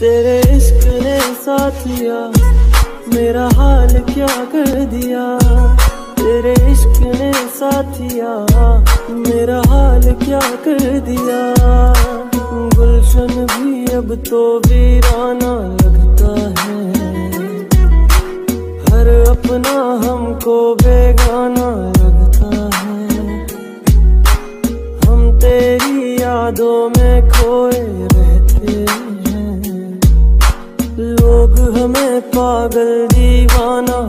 तेरे इश्क ने साथिया मेरा हाल क्या कर दिया? तेरे इश्क ने साथिया मेरा हाल क्या कर दिया? गुलशन भी अब तो वीराना लगता है। हर अपना हमको बेगाना लगता है। हम तेरी यादों में खोए रहते हैं लोग हमें पागल दीवाना